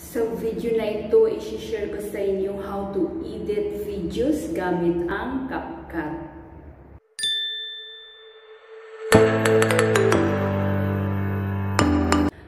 Sa video na ito, isi-share ko sa inyo how to edit videos gamit ang CapCut.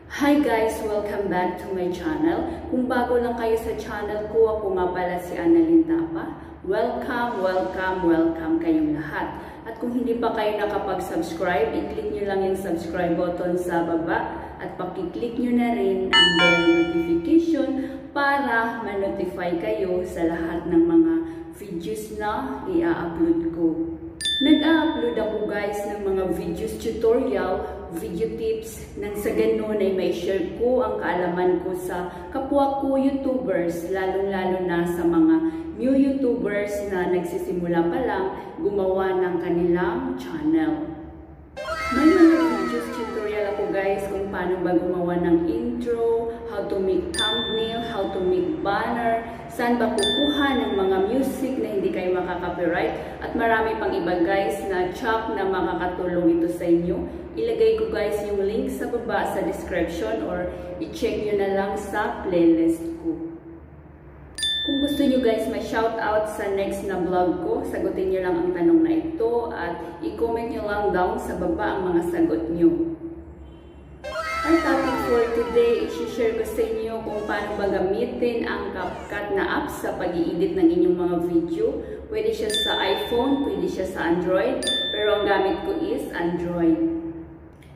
Hi guys! Welcome back to my channel. Kung bago lang kayo sa channel ko, ako nga pala si Annalyn Tapa. Welcome, welcome, welcome kayong lahat. At kung hindi pa kayo nakapag-subscribe, i-click nyo lang yung subscribe button sa baba at pakiclick nyo na rin ang bell notification para ma-notify kayo sa lahat ng mga videos na i-upload ko. Nag-upload ako guys ng mga videos tutorial, video tips, nang sa ganun ay may share ko ang kaalaman ko sa kapwa ko YouTubers, lalong-lalo na sa mga new YouTubers na nagsisimula pa lang gumawa ng kanilang channel. May mga videos tutorial guys kung paano ba gumawa ng intro, how to make thumbnail, how to make banner, saan ba kukuha ng mga music na hindi kayo makaka-copyright at marami pang iba guys na chop na makakatulong ito sa inyo. Ilagay ko guys yung link sa baba sa description or i-check nyo na lang sa playlist ko. Kung gusto nyo guys ma-shoutout sa next na vlog ko, sagutin nyo lang ang tanong na ito at i-comment nyo lang down sa baba ang mga sagot nyo. Ang topic for today, i-share ko sa inyo kung paano ba gamitin ang CapCut na app sa pag edit ng inyong mga video. Pwede siya sa iPhone, pwede siya sa Android, pero ang gamit ko is Android.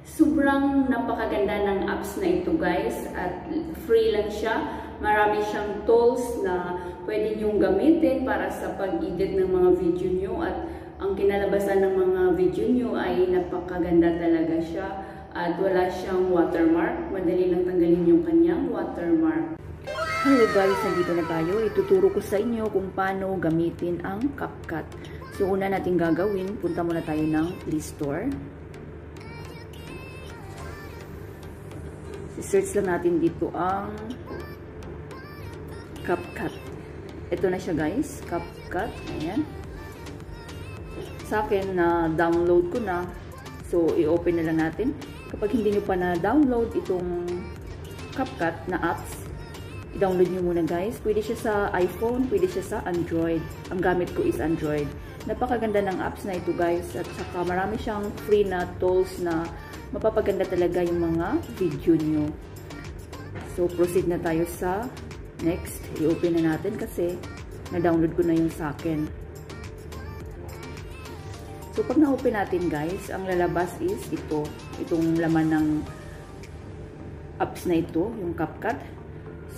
Sobrang napakaganda ng apps na ito guys at free lang siya. Marami siyang tools na pwede nyong gamitin para sa pag-edit ng mga video nyo at ang kinalabasan ng mga video nyo ay napakaganda talaga siya at wala siyang watermark. Madali lang tanggalin yung kanyang watermark. Hello guys, nandito na tayo. Ituturo ko sa inyo kung paano gamitin ang CapCut. So una natin gagawin, punta muna tayo ng Play Store. Search lang natin dito ang CapCut. Ito na siya guys, CapCut. Ayan. Sa akin na download ko na. So i-open na lang natin. Kapag hindi nyo pa na-download itong CapCut na apps, i-download nyo muna guys. Pwede siya sa iPhone, pwede siya sa Android. Ang gamit ko is Android. Napakaganda ng apps na ito guys. At saka marami siyang free na tools na mapapaganda talaga yung mga video nyo. So, proceed na tayo sa next. I-open na natin kasi na-download ko na yung sa akin. So, pag na-open natin guys, ang lalabas is ito. Itong laman ng apps na ito, yung CapCut.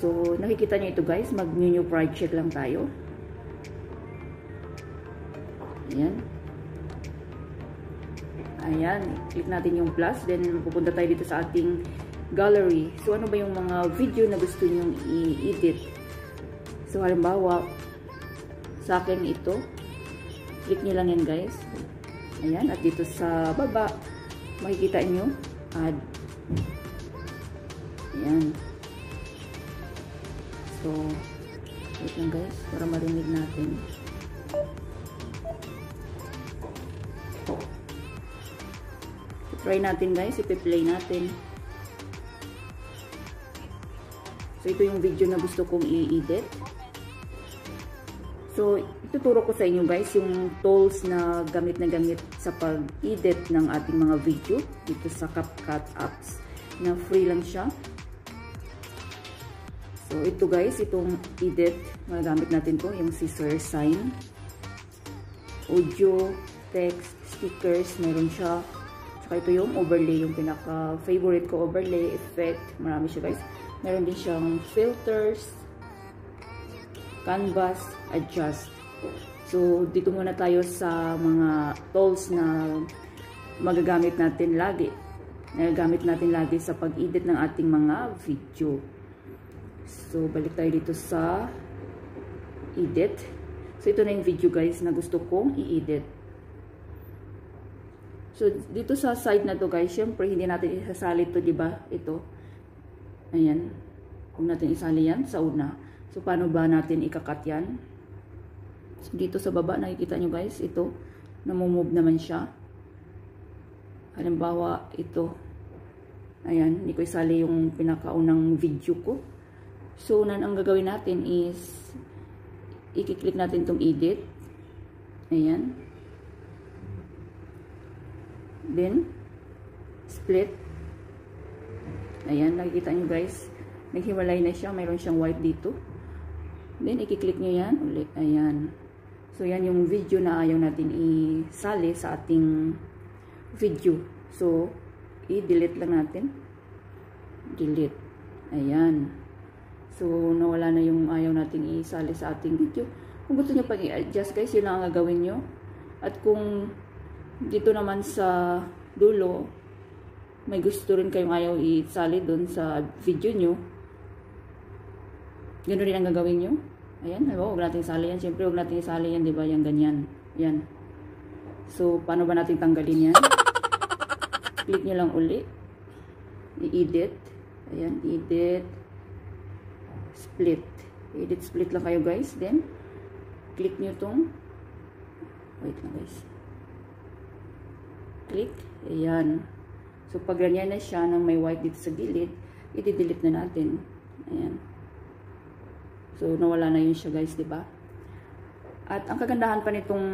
So, nakikita nyo ito guys, mag-new project lang tayo. Ayan. Ayan. Click natin yung plus. Then, pupunta tayo dito sa ating gallery. So, ano ba yung mga video na gusto nyong i-edit? So, halimbawa, sa akin ito. Click nyo lang yan guys. Ayan, at dito sa baba, makikita nyo, add. Ayan. So, wait lang guys, para marinig natin. Try natin guys, ipi-play natin. So, ito yung video na gusto kong i-edit. So, ituturo ko sa inyo guys yung tools na gamit na gamit sa pag-edit ng ating mga video dito sa CapCut apps na free lang siya. So, ito guys, itong edit, magagamit natin to yung scissor sign, audio, text, stickers, meron siya. Tsaka ito yung overlay, yung pinaka-favorite ko overlay, effect, marami siya guys. Meron din siyang filters, canvas, adjust. So, dito muna tayo sa mga tools na magagamit natin lagi. Nagagamit natin lagi sa pag-edit ng ating mga video. So, balik tayo dito sa edit. So, ito na yung video guys na gusto kong i-edit. So, dito sa side na to guys, syempre hindi natin isasali to, di ba? Ito. Ayan. Kung natin isali yan sa una. So, paano ba natin ikakat yan? So, dito sa baba, nakikita nyo guys, ito, namumove naman siya. Halimbawa, ito. Ayan, hindi ko isali yung pinakaunang video ko. So, nan ang gagawin natin is i-click natin itong edit. Ayan. Then, split. Ayan, nakikita nyo guys. Naghiwalay na siya. Mayroon siyang white dito. Then, i-click nyo yan ulit. Ayan. So, yan yung video na ayaw natin isali sa ating video. So, i-delete lang natin. Delete. Ayan. So, nawala na yung ayaw nating isali sa ating video. Kung gusto nyo pag i-adjust guys, yun lang ang gagawin nyo. At kung dito naman sa dulo, may gusto rin kayong ayaw isali doon sa video nyo, ganoon rin ang gagawin nyo. Ayan, diba? huwag natin isali yan. Siyempre, huwag natin isali yan, di ba? Yan, ganyan. Yan. So, paano ba natin tanggalin yan? Click nyo lang uli. I-edit. Ayan, edit split. Edit split lang kayo guys. Then, click nyo tong wait lang guys. Click. Ayan. So, pag ganyan na siya nang may white dito sa gilid, i-delete na natin. Ayan. So, nawala na yun siya guys, ba? At ang kagandahan pa nitong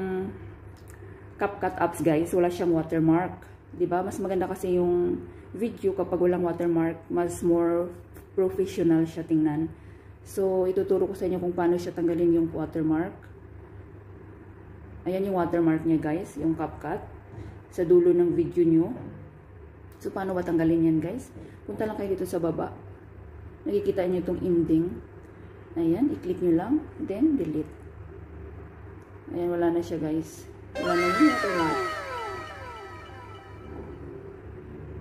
CapCut apps guys, wala siyang watermark. Ba? Mas maganda kasi yung video kapag walang watermark, mas more professional siya tingnan. So, ituturo ko sa inyo kung paano siya tanggalin yung watermark. Ayan yung watermark niya guys, yung CapCut. Sa dulo ng video nyo. So, paano ba tanggalin yan guys? Punta lang kayo dito sa baba. Nakikita niyo itong ending. Ayan, i-click nyo lang. Then, delete. Ayan, wala na siya guys. Wala na yung watermark.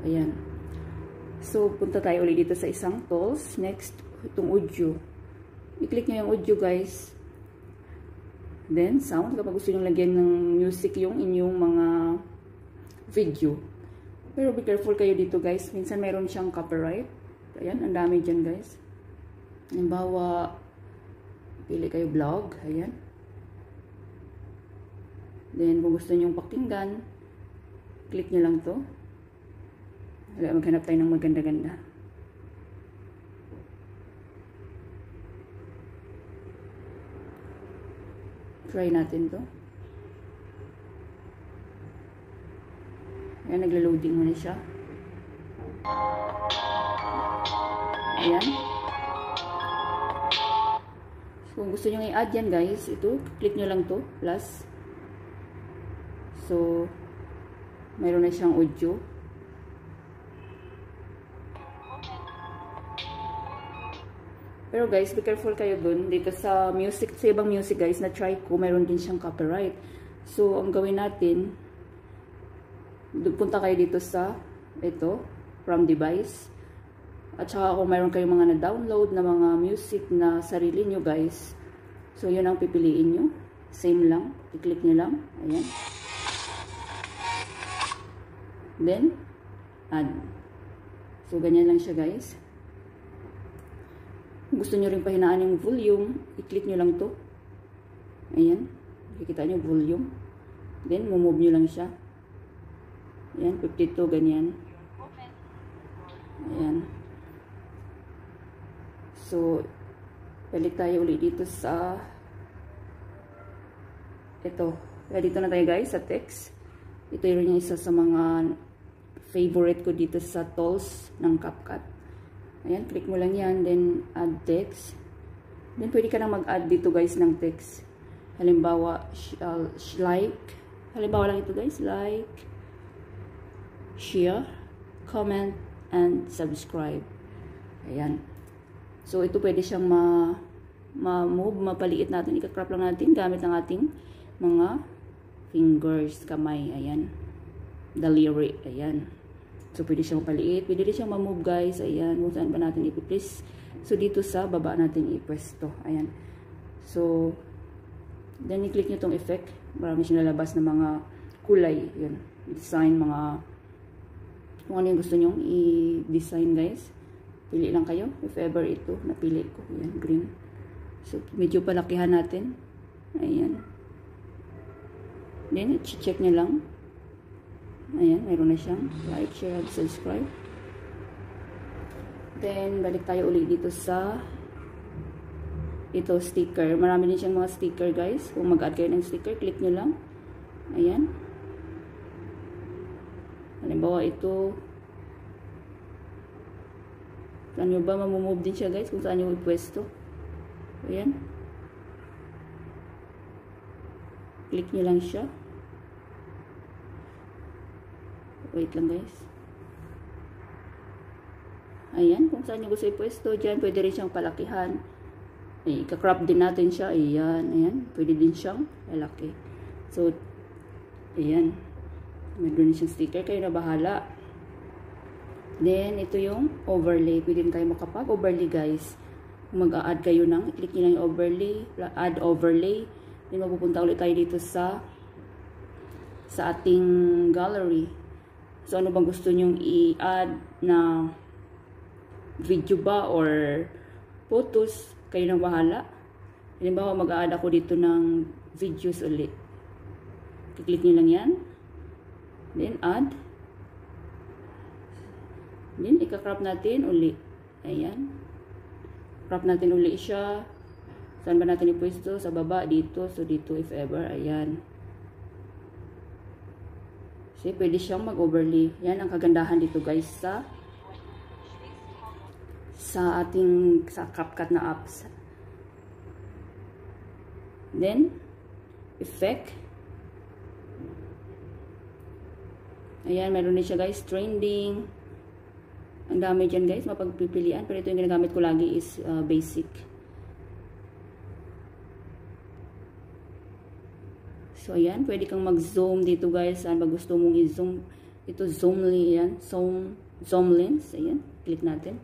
Ayan. So, punta tayo ulit dito sa isang tools. Next, itong audio i-click nyo yung audio guys. Then, sound. Kapag gusto nyo lagyan ng music yung inyong mga video. Pero be careful kayo dito guys. Minsan mayroon siyang copyright. Ayan, ang dami dyan guys. Halimbawa, pili kayo vlog. Ayan. Then, kung gusto nyo pakinggan, click nyo lang to. Maghanap tayo ng maganda-ganda. Try natin to. Ayan, nagla-loading muna siya. Ayan. So, kung gusto nyo i-add yan guys, ito, click nyo lang to, plus. So, mayroon na siyang audio. Pero guys, be careful kayo dun. Dito sa music, sa ibang music guys, na try ko, mayroon din siyang copyright. So, ang gawin natin, punta kayo dito sa, ito, from device. At saka kung mayroon kayong mga na-download na mga music na sarili nyo guys, so yun ang pipiliin nyo. Same lang. I-click nyo lang. Ayan. Then, add. So, ganyan lang siya guys. Kung gusto nyo rin pahinaan yung volume, i-click nyo lang to. Ayan. Kikita nyo volume. Then, mumove nyo lang siya. Ayan, 52, ganyan. Ayan. So, balik tayo ulit dito sa ito. Kaya dito na tayo guys, sa text. Ito yung isa sa mga favorite ko dito sa tools ng CapCut. Ayan, click mo lang yan. Then, add text. Then, pwede ka nang mag-add dito guys ng text. Halimbawa, uh, like. Halimbawa lang ito guys. Like, share, comment, and subscribe. Ayan. So, ito pwede siyang ma ma-move, mapaliit natin. Ika-crop lang natin gamit ng ating mga fingers, kamay. Ayan. Daliri. Ayan. So, pwede siyang paliit. Pwede rin siyang ma-move guys. Ayan. Kung saan ba natin ipipress. So, dito sa baba natin i-press to. Ayan. So, then i-click nyo itong effect. Marami siyang lalabas ng mga kulay. Yun. Design, mga kung ano yung gusto nyong i-design guys. Pili lang kayo. If ever ito, napili ko. Ayan, green. So, medyo palakihan natin. Ayan. Then, check nyo lang. Ayan, meron na siyang like, share, and subscribe. Then, balik tayo ulit dito sa ito sticker. Marami din siyang mga sticker guys. Kung mag-add kayo ng sticker, click nyo lang. Ayan. Halimbawa ito. Saan nyo ba mamumove din siya guys? Kung saan nyo ipwesto. Ayan. Click nyo lang siya. Wait lang guys. Ayan, kung saan nyo gusto ipwesto dyan, pwede rin siyang palakihan. Ay, ika-crop din natin siya. Ayan, ayan. Pwede din siyang lalaki. So, ayan. Din siyang sticker. Kayo na bahala. Then, ito yung overlay. Pwede tayo makapag-overlay guys. Mag-a-add kayo ng, click nyo lang overlay, add overlay. Then, mapupunta ulit tayo dito sa sa ating gallery. So, ano bang gusto nyong i-add na video ba or photos? Kayo nang bahala. Halimbawa, mag-a-add ako dito ng videos ulit. Kiklik nyo lang yan. Then, add. Then, ika-crop natin ulit. Ayan. Crop natin ulit siya. Saan ba natin ipwesto? Sa baba, dito. So, dito if ever. Ayan. Kasi pwede siyang mag-overlay. Yan ang kagandahan dito guys sa sa ating sa CapCut na apps. Then, effect. Ayan, meron din siya guys, trending. Ang dami dyan guys, mapagpipilian. Pero ito yung ginagamit ko lagi is uh, basic. So, ayan. Pwede kang mag-zoom dito, guys. Saan ba gusto mong i-zoom? Ito, zoomly, ayan. Zoom, zoom lens. Ayan. Click natin.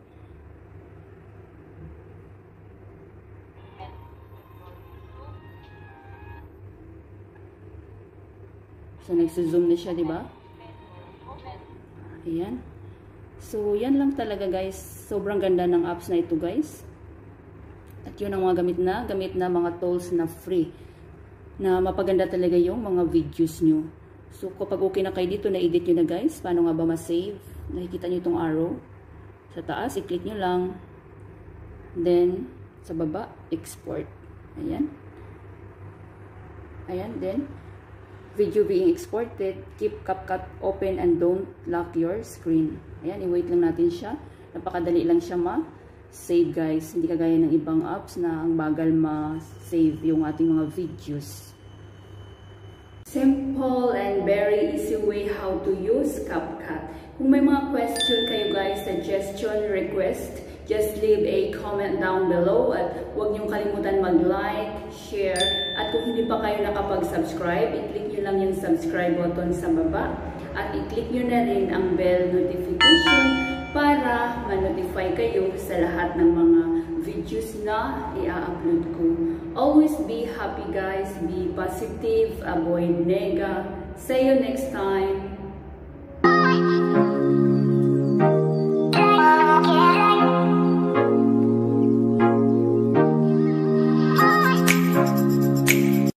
So, nagsa-zoom na siya, di ba? Ayan. So, yan lang talaga, guys. Sobrang ganda ng apps na ito, guys. At yun ang mga gamit na, gamit na mga tools na free na mapaganda talaga yung mga videos nyo. So, kapag okay na kayo dito, na-edit nyo na guys. Paano nga ba ma-save? Nakikita nyo itong arrow. Sa taas, i-click nyo lang. Then, sa baba, export. Ayan. Ayan, then, video being exported, keep CapCut open and don't lock your screen. Ayan, i-wait lang natin siya. Napakadali lang siya ma-save guys. Hindi kagaya ng ibang apps na ang bagal ma-save yung ating mga videos. Simple and very easy way how to use CapCut. Kung may mga question kayo guys, suggestion, request, just leave a comment down below at huwag niyong kalimutan mag-like, share, at kung hindi pa kayo nakapag-subscribe, i-click niyo lang yung subscribe button sa baba at i-click niyo na rin ang bell notification para ma-notify kayo sa lahat ng mga videos na i-upload ko. Always be happy guys, be positive, avoid nega. See you next time.